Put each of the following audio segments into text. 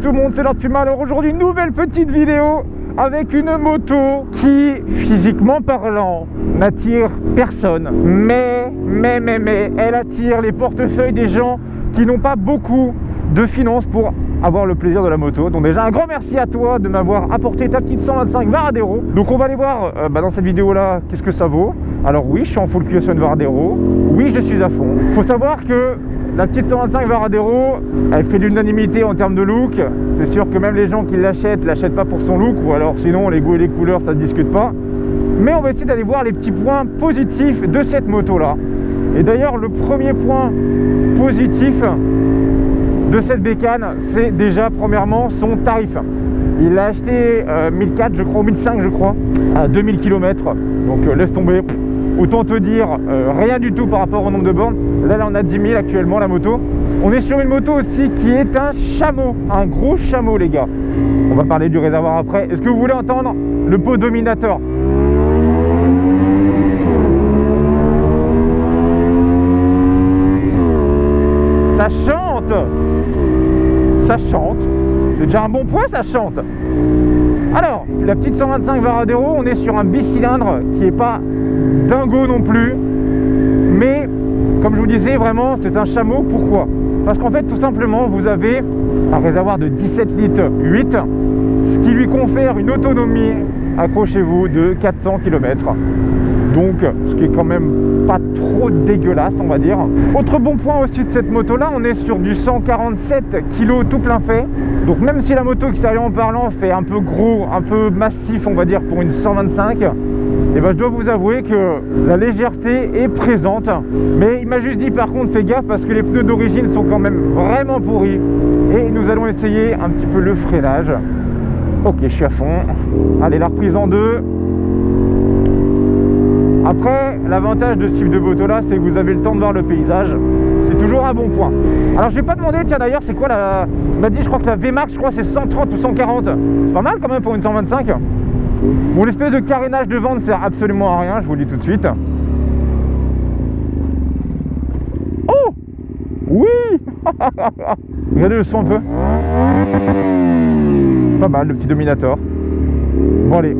Tout le monde, c'est Lord Puma. Alors aujourd'hui, nouvelle petite vidéo avec une moto qui, physiquement parlant, n'attire personne. Mais, mais, mais, mais, elle attire les portefeuilles des gens qui n'ont pas beaucoup de finances pour avoir le plaisir de la moto. Donc déjà un grand merci à toi de m'avoir apporté ta petite 125 Varadero. Donc on va aller voir euh, bah, dans cette vidéo là qu'est-ce que ça vaut. Alors oui, je suis en full QS1 Varadero. Oui, je suis à fond. Faut savoir que la petite 125 Varadero, elle fait l'unanimité en termes de look. C'est sûr que même les gens qui l'achètent, l'achètent pas pour son look, ou alors sinon les goûts et les couleurs, ça ne discute pas. Mais on va essayer d'aller voir les petits points positifs de cette moto là. Et d'ailleurs, le premier point positif de cette bécane, c'est déjà premièrement son tarif. Il l'a acheté euh, 1004 je crois, 1005 je crois, à 2000 km. Donc euh, laisse tomber. Autant te dire euh, rien du tout par rapport au nombre de bornes. Là, là, on a 10 000 actuellement la moto. On est sur une moto aussi qui est un chameau, un gros chameau les gars. On va parler du réservoir après. Est-ce que vous voulez entendre le pot dominateur Ça chante Ça chante C'est déjà un bon point, ça chante Alors, la petite 125 Varadero, on est sur un bicylindre qui n'est pas dingo non plus. Mais, comme je vous disais, vraiment, c'est un chameau. Pourquoi? Parce qu'en fait, tout simplement, vous avez un réservoir de 17 litres 8, ce qui lui confère une autonomie, accrochez-vous, de 400 km. Donc, ce qui est quand même pas trop dégueulasse, on va dire. Autre bon point aussi de cette moto-là, on est sur du 147 kg tout plein fait. Donc, même si la moto, extérieurement parlant, fait un peu gros, un peu massif, on va dire, pour une 125, et ben je dois vous avouer que la légèreté est présente. Mais il m'a juste dit, par contre, fais gaffe parce que les pneus d'origine sont quand même vraiment pourris. Et nous allons essayer un petit peu le freinage. Ok, je suis à fond. Allez, la reprise en deux. Après, l'avantage de ce type de moto là, c'est que vous avez le temps de voir le paysage. C'est toujours un bon point. Alors, je vais pas demandé, tiens d'ailleurs, c'est quoi la. Il m'a dit, je crois que la VMAX, je crois, c'est 130 ou 140. C'est pas mal quand même pour une 125. Bon, l'espèce de carénage devant ne sert absolument à rien, je vous le dis tout de suite. Oh Oui Regardez le son un peu? Pas mal, le petit dominator. Bon, allez.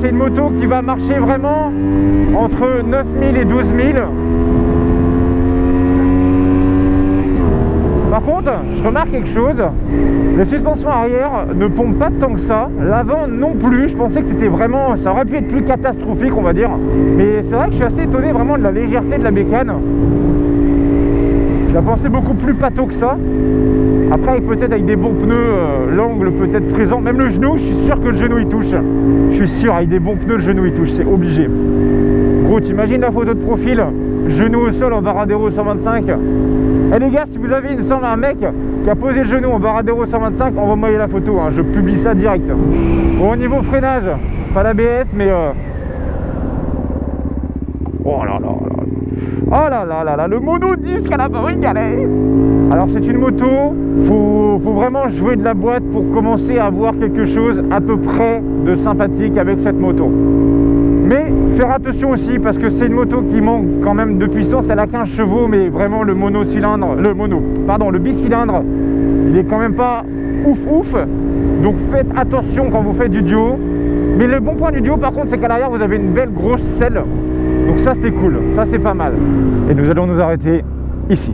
C'est une moto qui va marcher vraiment entre 9000 et 12000. Je remarque quelque chose, les suspensions arrière ne pompent pas tant que ça, l'avant non plus, je pensais que c'était vraiment, ça aurait pu être plus catastrophique on va dire, mais c'est vrai que je suis assez étonné vraiment de la légèreté de la bécane. Je la pensais beaucoup plus pâteau que ça. Après, peut-être avec des bons pneus, euh, l'angle peut être présent. Même le genou, je suis sûr que le genou il touche. Je suis sûr, avec des bons pneus, le genou il touche, c'est obligé. Gros, t'imagines la photo de profil? Genou au sol en Varadero 125. Eh les gars, si vous avez une un mec qui a posé le genou en Varadero 125, envoie-moi la photo, hein, je publie ça direct. Bon, au niveau freinage, pas l'ABS, mais... Euh... Oh là là là Oh là là là là, le mono disque à la barricade Alors c'est une moto, faut vraiment jouer de la boîte pour commencer à avoir quelque chose à peu près de sympathique avec cette moto. Mais faire attention aussi parce que c'est une moto qui manque quand même de puissance. Elle a 15 chevaux, mais vraiment le monocylindre, le mono, pardon, le bicylindre, il est quand même pas ouf ouf. Donc faites attention quand vous faites du duo. Mais le bon point du duo par contre c'est qu'à l'arrière vous avez une belle grosse selle. Donc ça c'est cool, ça c'est pas mal. Et nous allons nous arrêter ici.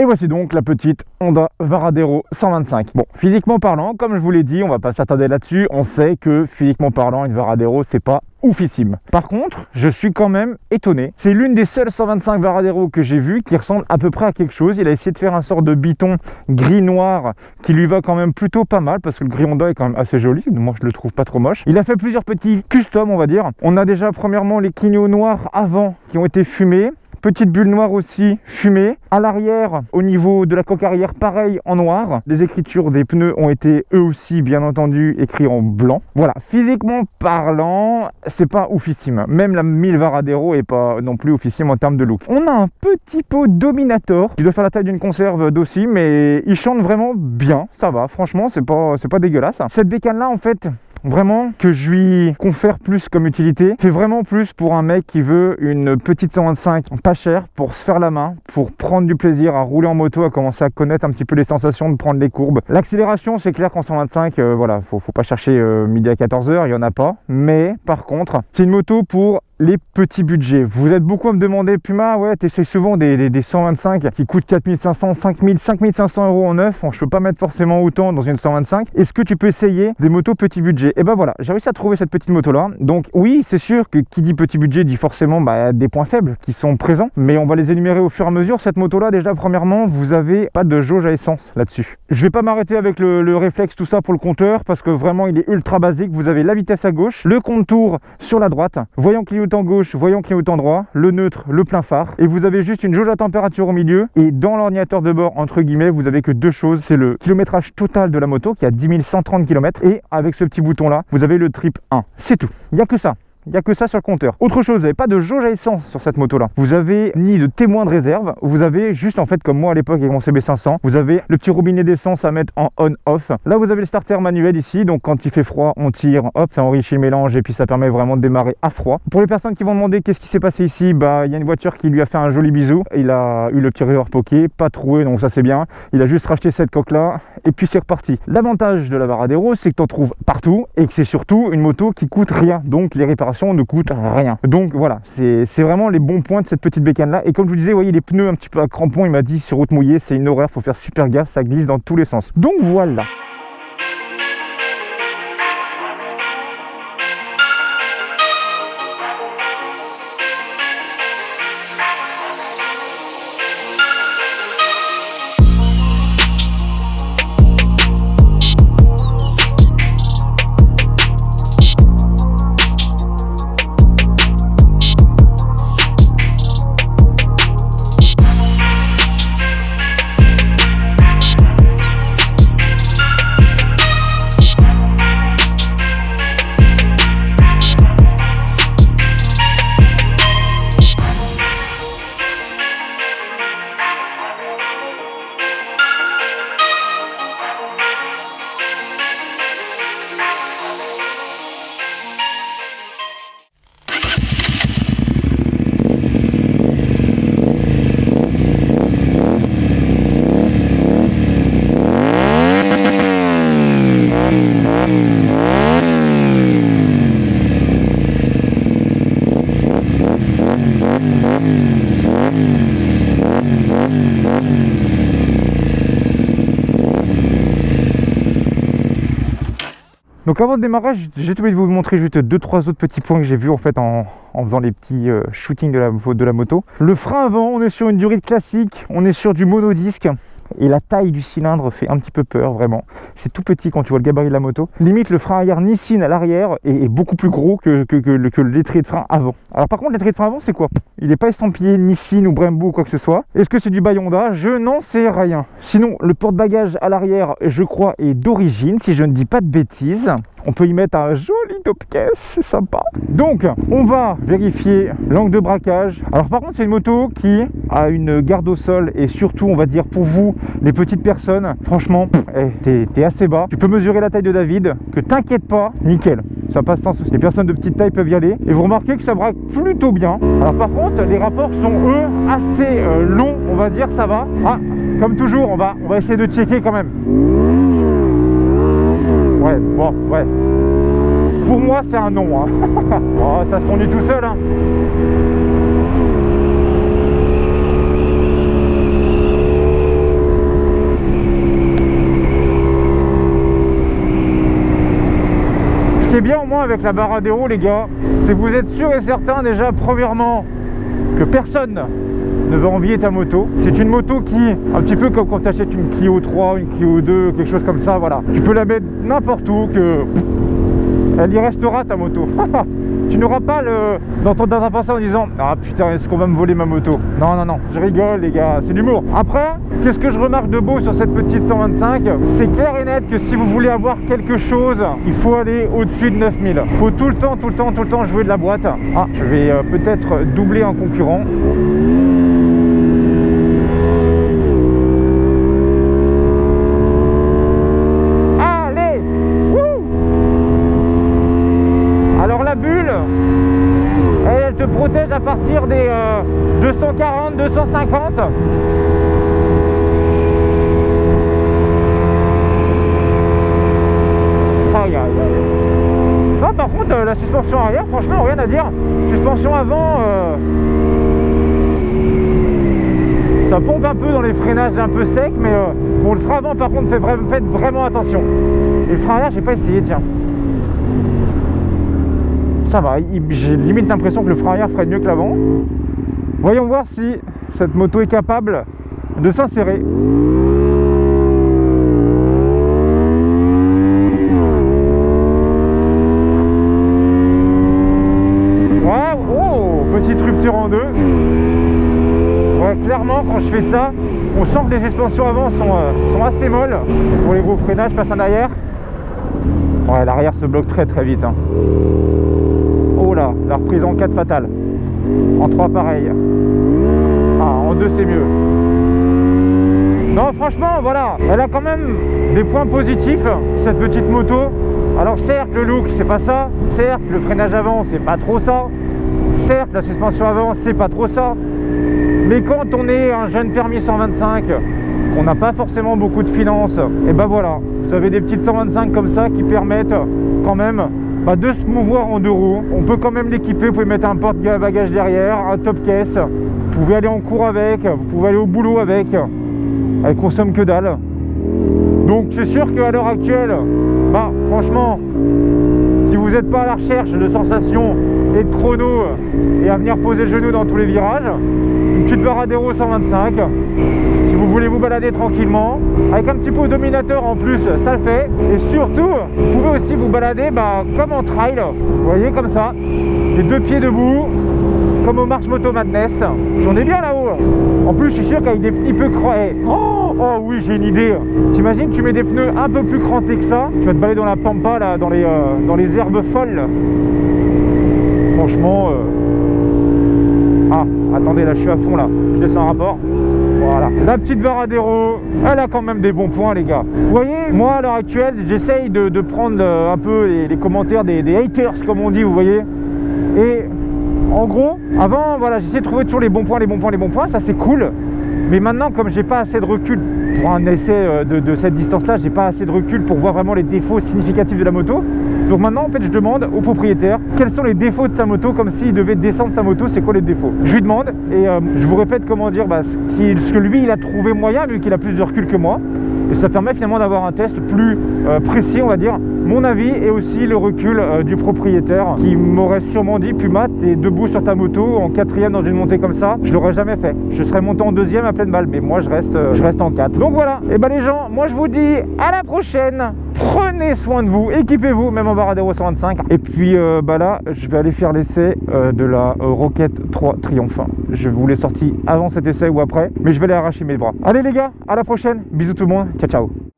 Et voici donc la petite Honda Varadero 125. Bon, physiquement parlant, comme je vous l'ai dit, on va pas s'attarder là-dessus. On sait que physiquement parlant, une Varadero, c'est pas oufissime. Par contre, je suis quand même étonné. C'est l'une des seules 125 Varadero que j'ai vues qui ressemble à peu près à quelque chose. Il a essayé de faire un sort de biton gris-noir qui lui va quand même plutôt pas mal parce que le gris Honda est quand même assez joli. Moi, je le trouve pas trop moche. Il a fait plusieurs petits customs, on va dire. On a déjà premièrement les clignots noirs avant qui ont été fumés. Petite bulle noire aussi fumée. À l'arrière, au niveau de la coque arrière, pareil en noir. Les écritures des pneus ont été eux aussi, bien entendu, écrits en blanc. Voilà, physiquement parlant, c'est pas oufissime. Même la 1000 Varadero est pas non plus oufissime en termes de look. On a un petit pot Dominator qui doit faire la taille d'une conserve d'aussi, mais il chante vraiment bien. Ça va, franchement, c'est pas, c'est pas dégueulasse. Cette bécane là, en fait, vraiment que je lui confère plus comme utilité. C'est vraiment plus pour un mec qui veut une petite 125 pas chère pour se faire la main, pour prendre du plaisir à rouler en moto, à commencer à connaître un petit peu les sensations de prendre les courbes. L'accélération, c'est clair qu'en 125, euh, voilà, faut, pas chercher euh, midi à 14h, il y en a pas. Mais par contre, c'est une moto pour les petits budgets. Vous êtes beaucoup à me demander, Puma, ouais, tu essaies souvent des, des, 125 qui coûtent 4500, 5000, 5500 euros en neuf. Bon, je peux pas mettre forcément autant dans une 125. Est-ce que tu peux essayer des motos petit budget Et eh ben voilà, j'ai réussi à trouver cette petite moto là. Donc oui, c'est sûr que qui dit petit budget dit forcément bah, des points faibles qui sont présents, mais on va les énumérer au fur et à mesure. Cette moto là, déjà, premièrement, vous avez pas de jauge à essence là-dessus. Je vais pas m'arrêter avec le, le réflexe, tout ça pour le compteur, parce que vraiment il est ultra basique. Vous avez la vitesse à gauche, le contour sur la droite, voyant clignotant gauche, voyant clignotant droit, le neutre, le plein phare. Et vous avez juste une jauge à température au milieu. Et dans l'ordinateur de bord, entre guillemets, vous avez que deux choses. C'est le kilométrage total de la moto qui a 10 130 km. Et avec ce petit bouton là, vous avez le trip 1. C'est tout. Il n'y a que ça. Il n'y a que ça sur le compteur. Autre chose, vous n'avez pas de jauge à essence sur cette moto là. Vous avez ni de témoin de réserve, vous avez juste en fait comme moi à l'époque avec mon CB500, vous avez le petit robinet d'essence à mettre en on-off. Là vous avez le starter manuel ici, donc quand il fait froid on tire, hop ça enrichit le mélange et puis ça permet vraiment de démarrer à froid. Pour les personnes qui vont demander qu'est-ce qui s'est passé ici, bah il y a une voiture qui lui a fait un joli bisou. Il a eu le petit réservoir poké, pas troué donc ça c'est bien. Il a juste racheté cette coque là et puis c'est reparti. L'avantage de la Varadero c'est que tu en trouves partout et que c'est surtout une moto qui coûte rien. Donc les réparations ne coûte rien. Donc voilà, c'est vraiment les bons points de cette petite bécane là. Et comme je vous disais, vous voyez les pneus un petit peu à crampons, il m'a dit sur route mouillée, c'est une horreur, faut faire super gaffe, ça glisse dans tous les sens. Donc voilà. Avant le démarrage, j'ai oublié de vous montrer juste deux trois autres petits points que j'ai vus en fait en, faisant les petits euh, shootings de la, moto. Le frein avant, on est sur une durée classique, on est sur du monodisque et la taille du cylindre fait un petit peu peur vraiment. C'est tout petit quand tu vois le gabarit de la moto. Limite le frein arrière Nissin à l'arrière est, beaucoup plus gros que, que, que, de frein avant. Alors par contre l'étrier de frein avant c'est quoi? Il n'est pas estampillé Nissin ou Brembo ou quoi que ce soit. Est-ce que c'est du Bayonda? Je n'en sais rien. Sinon le porte-bagages à l'arrière je crois est d'origine si je ne dis pas de bêtises. On peut y mettre un joli caisse, c'est sympa. Donc, on va vérifier l'angle de braquage. Alors par contre, c'est une moto qui a une garde au sol et surtout, on va dire pour vous, les petites personnes, franchement, eh, t'es assez bas. Tu peux mesurer la taille de David, que t'inquiète pas, nickel. Ça passe sans souci. Les personnes de petite taille peuvent y aller. Et vous remarquez que ça braque plutôt bien. Alors par contre, les rapports sont eux assez euh, longs, on va dire, ça va. Ah, comme toujours, on va, on va essayer de checker quand même ouais, bon, ouais. Pour moi, c'est un non. Hein. oh, ça se conduit tout seul. Hein. Ce qui est bien au moins avec la Baradero, les gars, c'est que vous êtes sûr et certain déjà, premièrement, que personne ne va envier ta moto. C'est une moto qui, un petit peu comme quand tu achètes une Clio 3, une Clio 2, quelque chose comme ça, voilà. Tu peux la mettre n'importe où, que elle y restera ta moto. tu n'auras pas le dans ton dans en disant ah putain est-ce qu'on va me voler ma moto? Non non non je rigole les gars c'est l'humour. Après qu'est-ce que je remarque de beau sur cette petite 125 c'est clair et net que si vous voulez avoir quelque chose il faut aller au-dessus de 9000 faut tout le temps tout le temps tout le temps jouer de la boîte. Ah je vais euh, peut-être doubler un concurrent par contre, euh, la suspension arrière, franchement, rien à dire. Suspension avant, euh, ça pompe un peu dans les freinages un peu secs, mais euh, bon, le frein avant, par contre, faites vraiment attention. Et le frein arrière, j'ai pas essayé, tiens. Ça va, j'ai limite l'impression que le frein arrière ferait mieux que l'avant. Voyons voir si cette moto est capable de s'insérer. en deux. Ouais, clairement, je fais ça, on sent que les suspensions avant sont, euh, sont assez molles. pour les gros freinages, passe en arrière. Ouais, l'arrière se bloque très très vite. Hein. Oh là, la reprise en 4 fatale. En 3 pareil. Ah, en 2 c'est mieux. Non, franchement, voilà, elle a quand même des points positifs, cette petite moto. Alors certes, le look, c'est pas ça. Certes, le freinage avant, c'est pas trop ça certes, la suspension avant, c'est pas trop ça. Mais quand on est un jeune permis 125, qu'on n'a pas forcément beaucoup de finances, et ben voilà, vous avez des petites 125 comme ça qui permettent quand même bah, de se mouvoir en deux roues. On peut quand même l'équiper, vous pouvez mettre un porte-bagages derrière, un top caisse, vous pouvez aller en cours avec, vous pouvez aller au boulot avec, elle consomme que dalle. Donc c'est sûr qu'à l'heure actuelle, bah franchement, si vous n'êtes pas à la recherche de sensations et de chrono et à venir poser le genou dans tous les virages, une petite Varadero 125. Si vous voulez vous balader tranquillement, avec un petit de dominateur en plus, ça le fait. Et surtout, vous pouvez aussi vous balader bah, comme en trail, vous voyez comme ça, les deux pieds debout, comme au Marche Moto Madness. J'en ai bien là-haut. En plus, je suis sûr qu'avec des petits peu croyés. Oh, oh, oui, j'ai une idée. T'imagines, tu mets des pneus un peu plus crantés que ça, tu vas te balader dans la pampa, là, dans les, euh, dans les herbes folles. Franchement... Euh, ah, attendez, là, je suis à fond, là. Je descends un rapport. Voilà. La petite Varadero, elle a quand même des bons points, les gars. Vous voyez, moi, à l'heure actuelle, j'essaye de, prendre euh, un peu les, commentaires des, haters, comme on dit, vous voyez. Et en gros, avant, voilà, j'essayais de trouver toujours les bons points, les bons points, les bons points, ça c'est cool. Mais maintenant, comme j'ai pas assez de recul pour un essai euh, de, cette distance-là, j'ai pas assez de recul pour voir vraiment les défauts significatifs de la moto. Donc maintenant, en fait, je demande au propriétaire quels sont les défauts de sa moto, comme s'il devait descendre sa moto, c'est quoi les défauts Je lui demande et euh, je vous répète comment dire bah, ce, que lui, il a trouvé moyen, vu qu'il a plus de recul que moi. Et ça permet finalement d'avoir un test plus euh, précis, on va dire, mon avis et aussi le recul euh, du propriétaire qui m'aurait sûrement dit Puma t'es debout sur ta moto en quatrième dans une montée comme ça je l'aurais jamais fait. Je serais monté en deuxième à pleine balle mais moi je reste euh, je reste en 4 donc voilà. Et ben les gens moi je vous dis à la prochaine. Prenez soin de vous équipez-vous même en Varadero 125 et puis euh, bah là je vais aller faire l'essai de la Rocket 3 Triumph je vous l'ai sorti avant cet essai ou après mais je vais aller arracher mes bras. Allez les gars à la prochaine. Bisous tout le monde. Ciao ciao